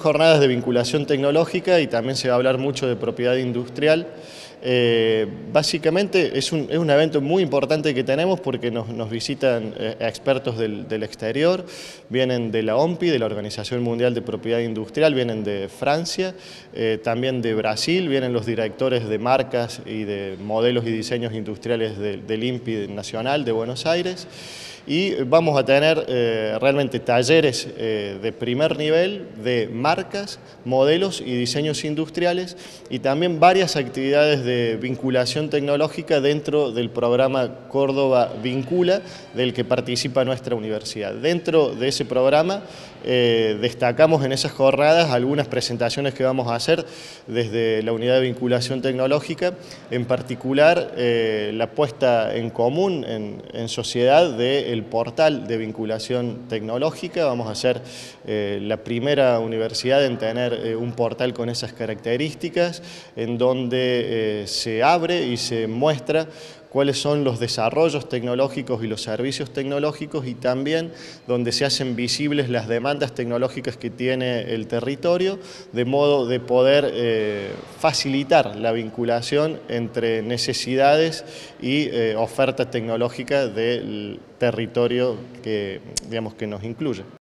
Jornadas de vinculación tecnológica y también se va a hablar mucho de propiedad industrial. Eh, básicamente es un, es un, evento muy importante que tenemos porque nos, nos visitan eh, expertos del, del, exterior, vienen de la OMPI, de la Organización Mundial de Propiedad Industrial, vienen de Francia, eh, también de Brasil, vienen los directores de marcas y de modelos y diseños industriales de, del INPI Nacional de Buenos Aires. Y vamos a tener eh, realmente talleres eh, de primer nivel de marcas, modelos y diseños industriales y también varias actividades de vinculación tecnológica dentro del programa Córdoba Vincula del que participa nuestra universidad. Dentro de ese programa eh, destacamos en esas jornadas algunas presentaciones que vamos a hacer desde la unidad de vinculación tecnológica, en particular eh, la puesta en común en, sociedad del portal de vinculación tecnológica, vamos a ser eh, la primera universidad en tener un portal con esas características, en donde se abre y se muestra cuáles son los desarrollos tecnológicos y los servicios tecnológicos y también donde se hacen visibles las demandas tecnológicas que tiene el territorio, de modo de poder eh, facilitar la vinculación entre necesidades y eh, oferta tecnológica del territorio que, digamos, que nos incluye.